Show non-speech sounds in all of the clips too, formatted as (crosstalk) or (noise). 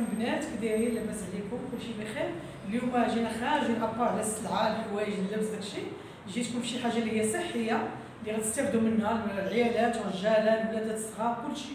معكم بنات كي دايرين لاباس عليكم كلشي بخير. اليوم جينا خارجين à part على السلعة الحوايج اللبس داكشي جيتكم بشي حاجة اللي هي صحية اللي غتستافدوا منها العيالات والرجالات الولادات الصغار كلشي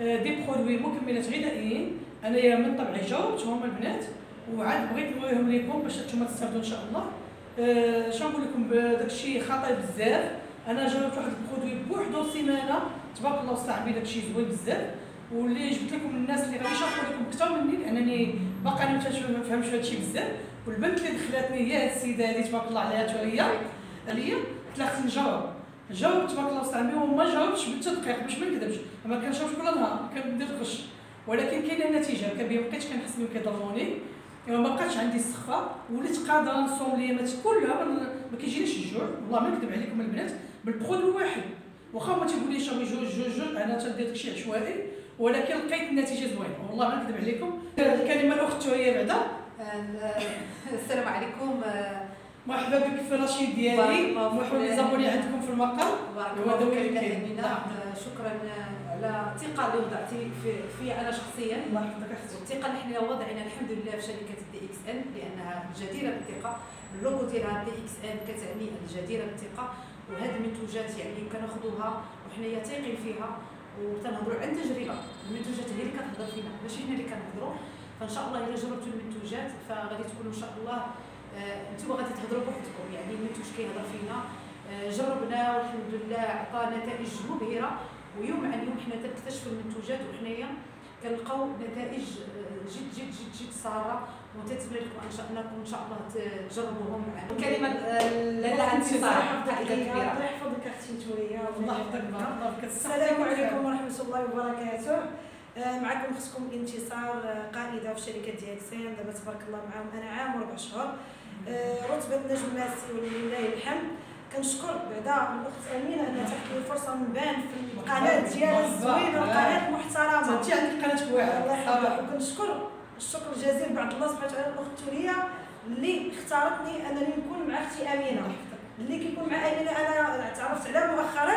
آه، des produits مكملات غذائيين. أنايا من طبعي جاوبتهم البنات. وعاد بغيت نوريهم لكم باش نتوما تستافدوا إن شاء الله. آه، شنو نقول لكم؟ داكشي خطير بزاف. أنا جربت واحد ال produit بوحدو سيمانة. تبارك الله وصاحبي داكشي زوين بزاف. واللي جبت لكم الناس اللي غادي يشرحوا لكم أكثر مني؟ لأنني باقا أنا ما فهمتش هادشي بزاف. والبنت اللي دخلتني هي هاد السيدة هذه تبارك الله عليها توليا عليا. قلت لها خصني نجاوب. جاوبت تبارك الله وصاحبي وما جاوبتش بالتدقيق باش ما نكذبش. ما كنشوفش كل نهار كندير غش ولكن كاينة النتيجه كبير ما بقيتش كنحس بهم كيضروني ما بقاتش عندي السخفه وليت قادرة نصوم ليامات كلها. ما كيجينيش الجوع. والله ما نكذب عليكم البنات. بال produit واحد واخا ما تيقوليش جوج جوج جوج أنا تندير داكشي عشوائي. ولكن لقيت النتيجة زوينة. والله ما نكذب عليكم. الكلمة الأخت هي بعدا. السلام عليكم. مرحبا بك في la chaîne ديالي. مرحبا لي عندكم في المقر. بارك الله فيك. شكرا على الثقة اللي وضعتي في, في أنا شخصيا. الله يحفظك أختي. الثقه اللي حنا وضعنا الحمد لله في شركة DXN لأنها جديرة بالثقة. اللوغو ديالها DXN كتعني الجديرة بالثقة. وهذه المنتوجات يعني كناخذوها وحنايا تايقين فيها. وتنهضروا عن تجربة. المنتوجات هي اللي كتهضر فينا. ماشي حنا اللي كنهضروا. فإن شاء الله إلا جربتوا المنتوجات فغادي تكونوا إن شاء الله آه، أنتم غادي تهضروا بوحدكم. يعني المنتوج كيهضر فينا. آه، جربنا والحمد لله عطى نتائج مبهرة. ويوم عن يوم حنا تنكتشفوا المنتوجات وحنايا كنلقاو نتائج آه، جد جد جد جد ساره وتتمنى لكم إن شاء إنكم إن شاء الله تجربوهم معنا. كلمة لاله انتصار حقيقه كبيرة. الله يحفظك أختي نتوريا الله يحفظك. السلام عليكم ورحمة الله وبركاته. آه، معكم أختكم انتصار آه، قائدة في شركة دياكسين دابا تبارك الله معاهم. أنا عام وربع شهور رتبة نجم ماسي ولله الحمد. كنشكر بعدا الأخت أمينة انها تحت لي فرصة نبان في القناة ديالها الزوينة وقناه محترمه انت عندك قناة واعرة. الله يحفظك. وكنشكر الشكر الجزيل بعد الله سبحانه وتعالى الأخت توريا اللي اختارتني أنني نكون مع أختي أمينة. اللي كيكون مع أمينة أنا تعرفت عليها مؤخرا.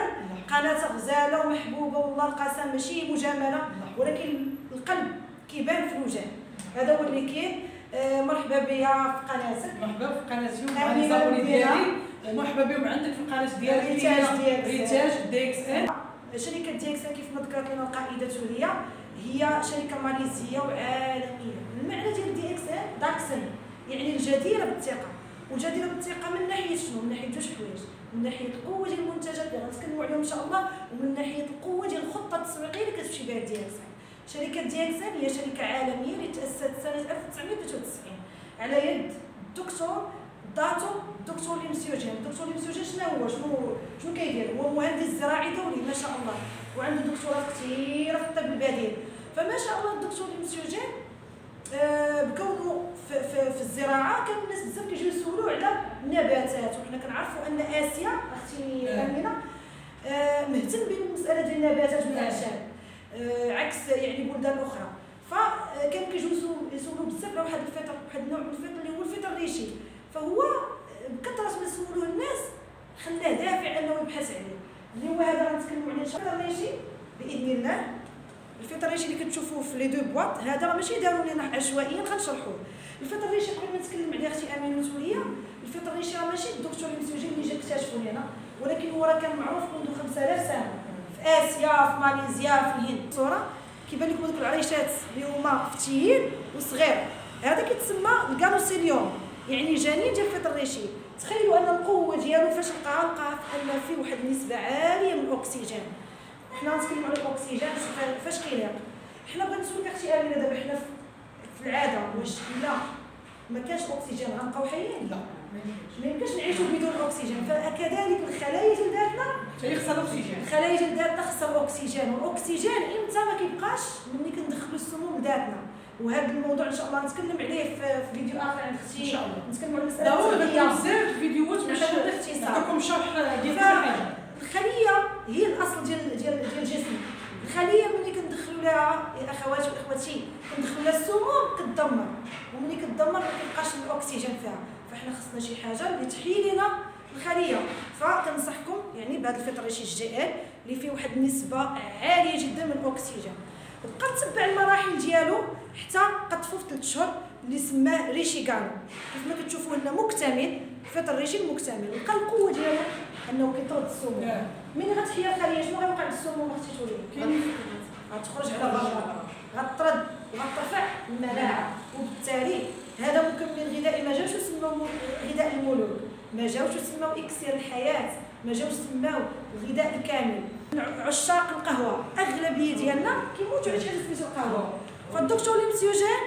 قناة غزالة ومحبوبة والله القسم ماشي مجاملة ولكن القلب كيبان في الوجه هذا هو اللي كاين. آه، مرحبا بيا في قناتك. مرحبا في قناتي. ومع ديالي. مرحبا بهم عندك في القناة ديالك ريتاج DXN. شركة DXN كيف ما ذكرت لنا القائده هي هي شركة ماليزية وعالمية. المعنى ديال DXN. DXN يعني الجديرة بالثقة. والجديرة بالثقة من ناحية شنو؟ من ناحية جوج حوايج. من ناحية القوة ديال المنتجات اللي غنتكلموا عليهم إن شاء الله ومن ناحية القوة ديال الخطة التسويقية اللي كتمشي بها DXN. شركة DXN هي شركة عالمية اللي تأسست سنة 1993 على يد الدكتور داتو الدكتور لمسيوجين الدكتور لمسيوجين شنو هو؟ شنو شنو كيدير؟ هو مهندس زراعي دولي ما شاء الله. وعنده دكتوراه كثيره في الطب البديل. فما شاء الله الدكتور لمسيوجين آه بكونه في, في, في الزراعة كان الناس بزاف كيجيو يسولوا على النباتات. وحنا كنعرفوا أن آسيا أختي آه. أمينة آه مهتم بالمساله ديال النباتات والأعشاب. آه عكس يعني بلدان أخرى. فكان كيجيو يسولوا بزاف على واحد الفطر واحد النوع من الفطر اللي هو الفطر الريشي. فهو بكثرة ما يسولوه الناس خلاه دافع أنه يبحث عليه. اللي هو هذا غنتكلموا عليه الريشي. بإذن الله. الفطر الريشي اللي كتشوفوه في les deux boîtes هذا راه ماشي داروا لنا عشوائيا غنشرحوه. الفطر الريشي قبل ما نتكلم عليه أختي أمينة وتوريا الفطر الريشي راه ماشي الدكتور ليم سيو جين اللي جا اكتشفوا لنا ولكن هو راه كان معروف منذ 5000 سنة. في آسيا في ماليزيا في الهند. صورة؟ كيبان لكم هذوك العريشات اللي هما فتيين وصغير. هذا كيتسمى الكانوسيليوم يعني جنين ديال الفطر الريشي تخيلوا أن القوة ديالو فاش لقاها لقاها أن فيه واحد النسبة عالية من الأكسجين. حنا نتكلموا على الأكسجين فاش كيليق حنا بغيت نسولك أختي امينه دابا حنا في العادة. واش لا ما كانش اكسجين غنبقاو حيين لا. ما يمكنش نعيشوا بدون اكسجين فكذلك الخلايا ديال ذاتنا خصها الأكسجين. الخلايا ديال خصها الأكسجين. والأكسجين إمتى ما كيبقاش؟ ملي كندخلوا السموم ذاتنا. وهذا الموضوع إن شاء الله نتكلم عليه في فيديو آخر عند أختي إن شاء الله. نتكلموا على المسألة لا بزاف الفيديوهات باش نعطيكم شرح ديال الخلية هي الأصل ديال ديال ديال الجسم. الخلية ملي كندخلوا لها يا اخواتي وأخواتي كندخلوا لها السموم كتدمر. وملي كتدمر ما كيبقاش الأكسجين فيها. فإحنا خصنا شي حاجة اللي تحيي لنا الخلية. فكنصحكم يعني بهذا الفطر شي جي ال اللي فيه واحد النسبة عالية جدا من الأكسجين. بقى نتبع المراحل ديالو حتى قطفو في 3 شهور اللي سماه ريشي كانو كيف ما كتشوفوا أنه مكتمل فطر ريشي مكتمل لقى القوة ديالو أنه كيطرد السموم آه. ملي غتحيا الخلية؟ شنو غيوقع للسموم أختي تولي غتخرج على برا غطرد وغترفع المناعه وبالتالي هذا مكمل غذائي ما جاوش يسموه غذاء الملوك. ما جاوش يسموه إكسير الحياة. ما جاوش سماو الغذاء الكامل. عشاق القهوة. أغلبية ديالنا كيموتوا على شي حاجة سميتو القهوة. فالدكتور ليم سيو جين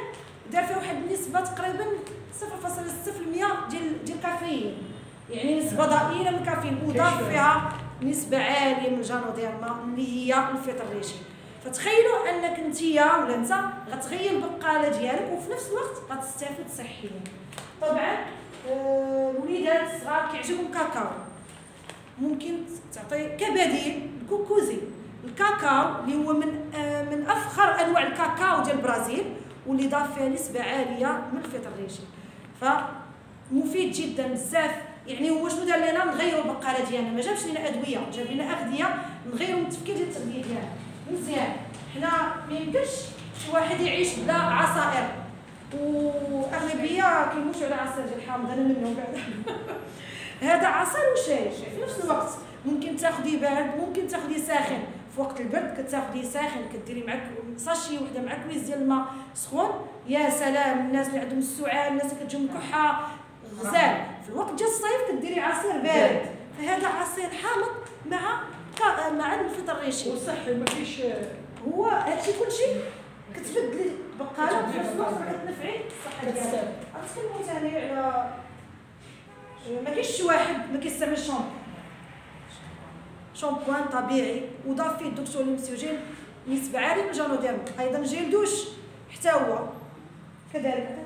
دار فيها واحد النسبة تقريبا 0.6% ديال ديال الكافيين يعني نسبة ضئيلة من الكافيين وضاف فيها نسبة عالية من الجانوديرما اللي هي الفطر الريشي فتخيلوا أنك أنت ولا أنت غتغير البقاله ديالك وفي نفس الوقت غتستافد صحيا. طبعا آه، الوليدات الصغار كيعجبهم كاكاو. ممكن تعطي كبديل ال Cocozhi الكاكاو اللي هو من آه، من أفخر أنواع الكاكاو ديال البرازيل واللي ضاف فيها نسبه عالية من الفطر الريشي فمفيد جدا بزاف. يعني هو شنو دار لنا نغيروا البقالة ديالنا. ما جابش لنا أدوية جاب لنا أغذية نغيروا التفكير ديال التغذية ديالنا. مزيان. حنا ما يمكنش شي واحد يعيش بلا عصائر. وأغلبية كيموتوا على عصير ديال الحامض أنا منهم بعدا (laughs) هذا عصير وشاي. في نفس الوقت ممكن تاخديه بارد ممكن تاخديه ساخن. في وقت البرد كتاخديه ساخن كديري معاك ساشي وحدة مع كويس ديال الماء سخون. يا سلام الناس اللي عندهم السعال الناس اللي كتجيهم كحة غزال. في الوقت ديال الصيف كديري عصير بارد. فهذا عصير حامض مع مع الفطر الريشي. وصحي ما فيش هو هادشي كلشي كتبدلي بقالة وفي نفس الوقت كتنفعي الصحه ديالك. غنتكلموا ثاني على ما كاينش شي واحد ما كيستعملش شامبو. شامبوان طبيعي وضاف فيه الدكتور المسيوجين نسبة عالية من الجانوديرم أيضا جيل دوش حتى هو. كذلك.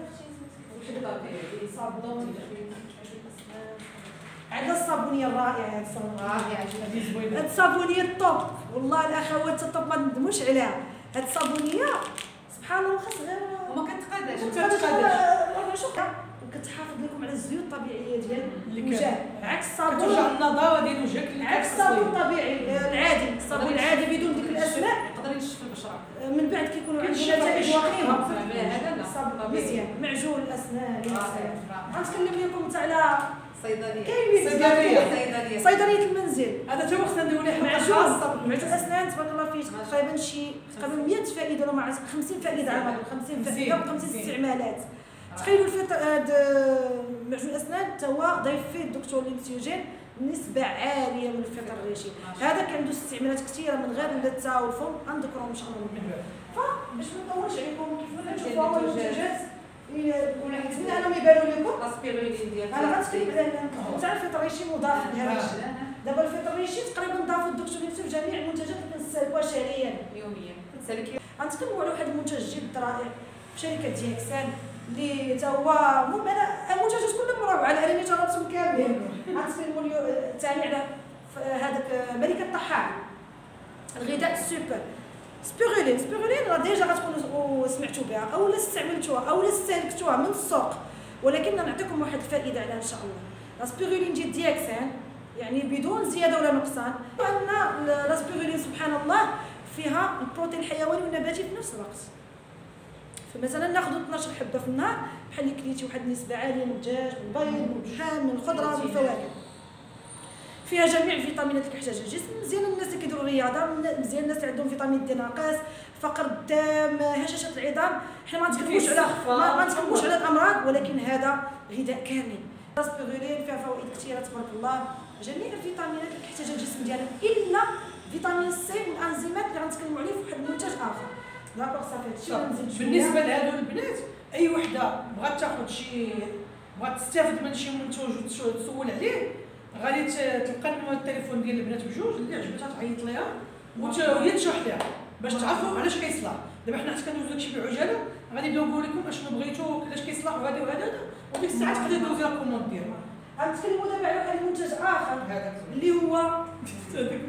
عندنا الصابونية الرائعة هذه الصابونيه هاد الصابونية الطوب. والله الأخوات الطوب ما ندموش عليها. هاد الصابونية سبحان الله خاص غير وما كتقاداش كتقادر وكتحافظ لكم على الزيوت الطبيعية ديال الوجه عكس كترجع الصابون النظافة ديال وجهك عكس. الصابون الطبيعي آه، العادي. الصابون العادي بدون ديك الاسماء يقدر ينشف البشره آه، من بعد كيكونوا عندنا نتائج. وخيمه هذا. مزيان. معجون الاسنان رائع. غنتكلم لكم حتى على صيدلية. صيدلية. صيدلية. المنزل. هذا تا خصنا نديرو ليه حلقة معجون. خاصة معجون اسنان تبارك الله فيه تقريبا شي تقريبا 100 فائدة لو ما عرفت 50 فائدة على بعض 50 فائدة. و 50 مزيان. استعمالات. تخيلوا هاد معجون الأسنان هو ضيف فيه الدكتور ليمسيوجين نسبة عالية من الفطر الريشي. هذا كان عنده استعمالات كثيرة من غير اللثة والفم عندكم ان شاء الله. فباش ما نطولش عليكم كيف ما كنشوفوا هو المنتجات من انهم يبانوا لكم. اسبيرولين ديال أنا غنتكلم على تاع الفطر الريشي مضاف لهذا الشيء. الشيء دابا الفطر الريشي تقريبا ضافوا الدكتور ليم سيو جميع المنتجات اللي كنستهلكوها شهريا. يوميا. غنتكلموا على واحد المنتج جد رائع. في شركة DXN. اللي تا هو المهم أنا المنتجات كلهم روعه على أنني جربتهم كاملين غنتكلموا اليوم ثاني على هذاك ملكة الطحالب. الغذاء السوبر spiruline. spiruline راه déjà غتكونوا سمعتوا بها أو استعملتوها أو استهلكتوها من السوق. ولكن نعطيكم واحد الفائدة عليها إن شاء الله. la spiruline ديال DXN يعني بدون زيادة ولا نقصان. ان la spiruline سبحان الله فيها البروتين الحيواني والنباتي في نفس الوقت. فمثلا ناخذ 12 حبه في النهار بحال اللي كليتي واحد النسبة عالية من الدجاج من البيض من اللحم من الخضره من الفواكه فيها جميع الفيتامينات اللي كيحتاجها الجسم مزيان الناس اللي كيديروا الرياضه مزيان الناس اللي عندهم فيتامين دي ناقص فقر الدم هشاشة العظام. حنا ما نتكلموش على ما نتكلموش على الأمراض ولكن هذا غذاء كامل. الاسبيرولين فيها فوائد كثيرة تبارك الله. جميع الفيتامينات اللي كيحتاجها الجسم ديالنا إلا فيتامين سي والأنزيمات اللي غنتكلموا عليه في واحد المنتج آخر. صافي بالنسبة لهادو البنات أي وحدة بغات تاخذ شي بغات تستافد من شي منتوج وتسول عليه غادي تلقى نمر التليفون ديال البنات بجوج اللي عجبتها تعيط ليها وهي تشرح لها باش تعرفوا علاش كيصلح. دابا حنا حتى كندوزو داكشي بعجالة غادي نبداو نقول لكم أشنو بغيتو علاش كيصلح وهذا وهذا وديك الساعة تقدر دوزي la commande غنتكلموا دابا على واحد المنتج آخر اللي هو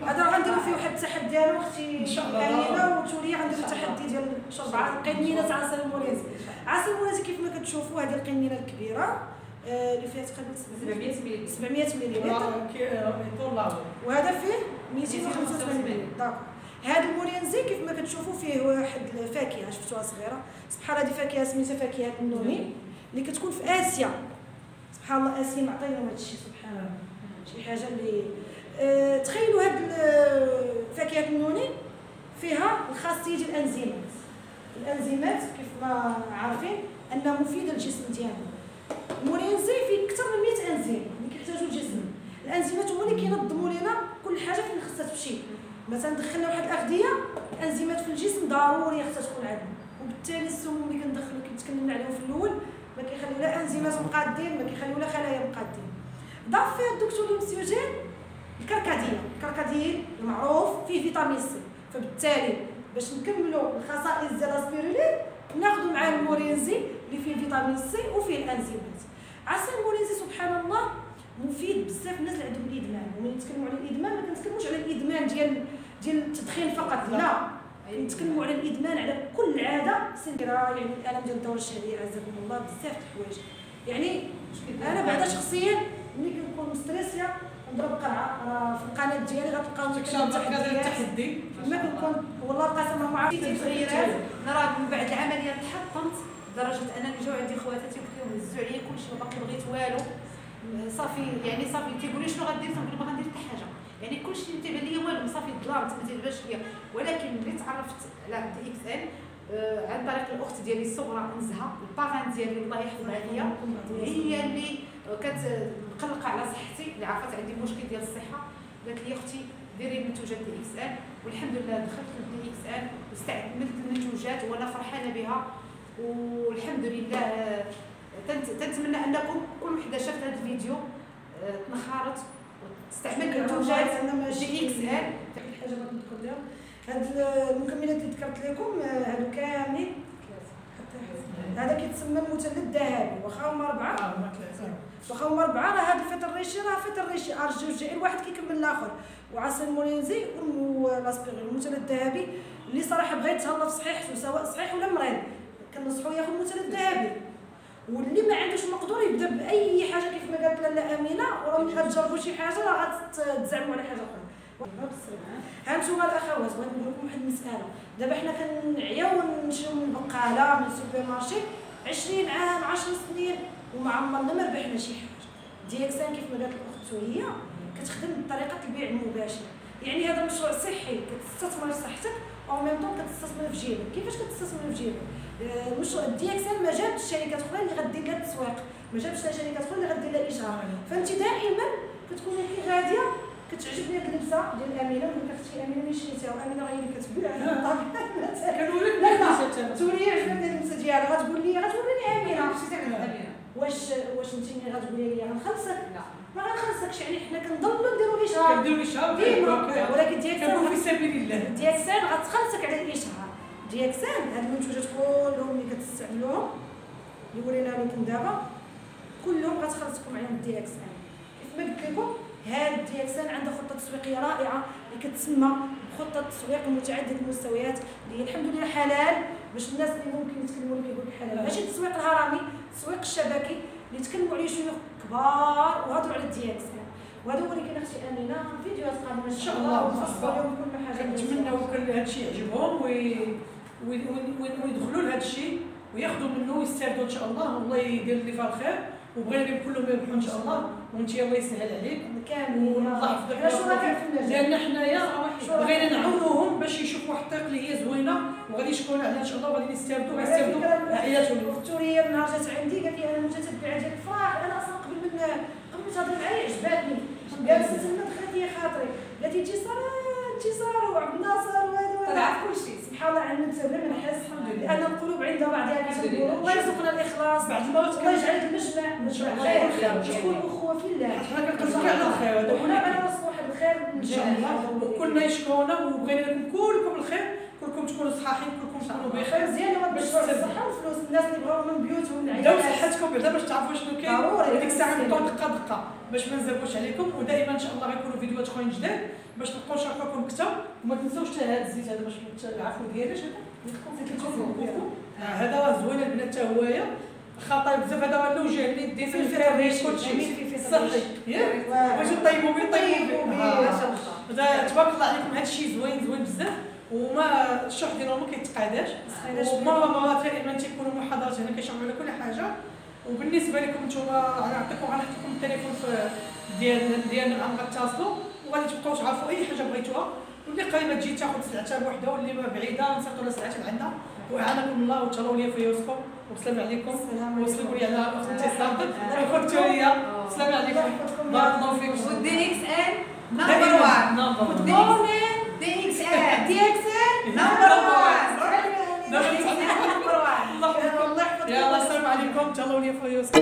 هذا غنديروا فيه واحد التحدي ديالو أختي إن شاء الله. وتولي غنديروا التحدي ديال شرب قنينه عسل المورينزي عسل المورينزي كيف ما كتشوفوا هذه القنينة الكبيرة آه، اللي فيها تقريبا 700 ملل 700 ملل يطول لاوي وهذا فيه 285 ملل d'accord. هاد المورينزي كيف ما كتشوفوا فيه واحد الفاكهة شفتوها صغيرة. سبحان الله هذه فاكهة سميتها فاكهة النوني اللي كتكون في آسيا. سبحان الله آسيا معطينا هذا الشيء سبحان الله. شي حاجة اللي تخيلوا هاد فاكهة النوني فيها الخاصيه ديال الأنزيمات. الأنزيمات كيف ما عارفين انها مفيده للجسم ديالنا. المورينزي فيه أكثر من 100 أنزيم اللي كيحتاجو الجسم. الأنزيمات هما اللي كينظموا لنا كل حاجة فين خصها تمشي. مثلا دخلنا واحد الأغذية الأنزيمات في الجسم ضروري خصها تكون عندنا. وبالتالي السموم اللي كندخلو كي تكلمنا عليهم في الأول ما كيخليو لا أنزيمات مقادين ما كيخليو لا خلايا مقادين. ضاف فيها الدكتور ليم سيو جين الكركديه. الكركديه المعروف فيه فيتامين سي. فبالتالي باش نكملوا الخصائص ديال الاسبيرولين ناخذوا معاه المورينزي اللي فيه فيتامين سي وفيه الانزيمات. عسل المورينزي سبحان الله مفيد بزاف الناس اللي عندهم الإدمان. وملي نتكلموا على الإدمان ما كنتكلموش على الإدمان ديال ديال التدخين فقط لا. نتكلموا على الإدمان على كل عادة. سيره يعني الألم ديال الدورة الشهرية عزكم الله بزاف الحوايج. يعني أنا بعدا شخصيا ملي كنكون مستريسية نضرب قرعه راه في القناة ديالي غتلقاو التحدي ما كنكون والله القسم ما عرفتش تغييرات نرى من بعد العملية تحطمت لدرجه انني جاو عندي خواتاتي قلت لهم هزوا عليا كلشي ما باقي بغيت والو. صافي يعني صافي تيقول لي شنو غدير؟ تنقول ما غندير حتى حاجة. يعني كلشي تيبان لي والو. صافي ظلمت ما تيبانش ليا ولكن ملي تعرفت على إكس ان آه عن طريق الأخت ديالي الصغرى نزهه ال parrain ديالي الله يحفظها ليا. هي اللي كتقلق على صحتي اللي عرفت عندي مشكل ديال الصحة. قالت لي أختي ديري المنتوجات دي إكس آن. والحمد لله دخلت دي إكس آن واستعملت المنتوجات وأنا فرحانة بها. والحمد لله تنتمنى أنكم كل وحدة شافت هذا الفيديو آه، تنخرط وتستعمل منتوجات دي إكس آن. حاجة نذكر هاد المكملات اللي ذكرت لكم آه، هادو كاملين كيتسمى المثلث الذهبي واخا هما اربعه واخا هما اربعه راه هاد الفطر الريشي راه فطر الريشي RG و GL واحد كيكمل الآخر. وعسل المورينزي والاسبيرين المثلث الذهبي اللي صراحة بغيت تهلا في صحيحته سواء صحيح ولا مريض. كنصحو ياخذ المثلث الذهبي واللي ما عندوش مقدور يبدا بأي حاجة كيف ما قالت لاله أمينة وراه ملي غتجربوا شي حاجة راه غتزعموا على حاجة أخرى. هانتوما الأخوات بغيت نقول لكم واحد المسألة. دابا حنا كنعياو نمشيو من بقالة من supermarché. 20 عام 10 سنين وما عمرنا ما ربحنا شي حاجة. ديكسان كيف ما قالت الأخت هي كتخدم بطريقة البيع المباشر يعني هذا مشروع صحي كتستثمر في صحتك au même temps كتستثمر في جيبك. كيفاش كتستثمر في جيبك؟ المشروع آه، ديكسان ما جابش شركات أخرى اللي غدير لها التسويق. ما جابش شركات أخرى اللي غدير لها الاشهار فأنت دائما كتكوني غادية كتعجبني هاد اللبسة ديال أمينة. ولا كتختي أمينة اللي شريتها؟ وأمينة راه هي اللي كتبيع. (laughs) كنوريك لا لا. توري عجبتني اللبسة ديالها. غتقول لي غتوريني امينه واش واش انت غتقولي لي غنخلصك لا. ما غنخلصكش يعني حنا كنضلوا نديروا الاشهار كنديروا الاشهار ديما. ولكن كنقول في سبيل الله. ديال سان غتخلصك على الإشهار. ديال سان هاد المنتوجات كلهم اللي كتستعملوهم. اللي ورينا لكم دابا. كلهم غتخلصكم عليهم ديال سان كيف ما قلت لكم هاد ديكسان عندها خطة تسويقية رائعة اللي كتسمى خطه تسويق متعدده المستويات اللي الحمد لله حلال باش الناس اللي ممكن يتكلموا لك يقول حلال. ماشي التسويق الهرمي التسويق الشبكي. يتكلموا عليه شيوخ كبار وهضروا على الديكسان وهذا هو اللي أختي امينه فيديوهات قادمة إن شاء الله ونفصلوا لهم كل حاجة كنتمناو هذا الشيء يعجبهم ويدخلوا لهذا الشيء وياخذوا منه ويستافدوا إن شاء الله. والله يدير اللي فيها الخير وبغينا كلهم يربحوا إن شاء الله. وإنت الله يسهل عليك. كامل. والله يحفظك لأن حنايا بغينا نعاونوهم باش يشوفوا واحد الطريق اللي هي زوينة وغادي يشكروا عليها إن شاء الله وغادي يستافدوا ويستافدوا عائلاتهم الدكتورية نهار جات عندي قالت لي أنا متتبعه ديال الفراح أنا أصلا قبل من تهضري معايا عجباتني جالسة تما دخلت لي خاطري. قالت لي انتصار انتصار وعبد الناصر طلع في كل شيء. سبحان الله عندنا من حس لأن القلوب عند بعضها كتقول الله يرزقنا الإخلاص. بعد الموت الله يجعل المجمع مجمع. خير. تكون أخوة في الله؟ حنا كنقصدوا على الخير وحنا غنوصلوا واحد الخير. إن شاء الله. وكلنا يشكرونا وبغينا لكم كلكم الخير. كلكم تكونوا صحاحين كلكم تكونوا بخير. مزيان باش الصحة والفلوس. الناس اللي بغاو من بيوتهم داو صحتكم بعدا باش تعرفوا شنو كاين. ضروري. هذيك الساعة دقه باش ما نزربوش عليكم ودائما ان شاء الله غيكونوا فيديوهات اخرين جداد باش نبقاو نشرحوكم أكثر وما تنساوش حتى هذا الزيت هذا باش العفو ديالي هذا راه زوين البنات حتى هوايا خطايب بزاف هذا راه اللوجه اللي دينا في الفريش كلشي صحي ياك باش طيبوا بيه طيبوا بيه تبارك الله عليكم هذا الشيء زوين زوين بزاف وما الشرح ديالهم ما كيتقاداش يتقاداش ومره مرات دائما تيكونوا محاضرات هنا كيشرحوا على كل حاجة وبالنسبة لكم نتوما غنعطيكم غنحطكم التليفون في ديال ديالنا معاهم غتصلوا وغادي تبقاو تعرفوا أي حاجة بغيتوها. واللي قريبة تجي تاخذ سلعتها بوحدها واللي ما بعيدة نصيفطوا لها سلعتها عندنا. وأعانكم الله وتهلاو ليا في ريوسكم. والسلام عليكم. وسلموا لي على الاخت انتصار والخوت ليا السلام عليكم. بارك الله فيكم. والدي إكس ان number 1 number دي إكس ان دي إكس ان number 1 number number 1 الله يحفظكم الله يحفظكم يلا السلام عليكم تهلاو ليا في ريوسكم